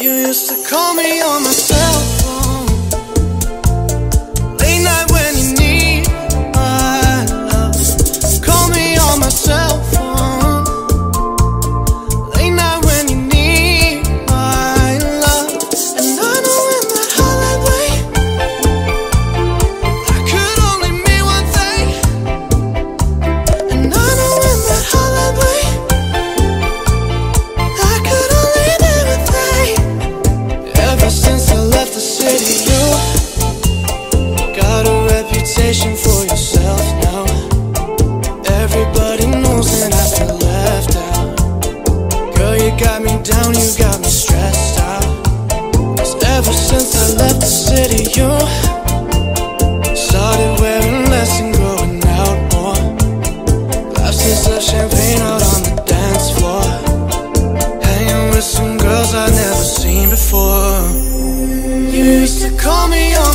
You used to call me on my cell for yourself now. Everybody knows that I've been left out. Girl, you got me down, you got me stressed out. 'Cause ever since I left the city, you started wearing less and growing out more. Glasses of champagne out on the dance floor. Hanging with some girls I've never seen before. You used to call me on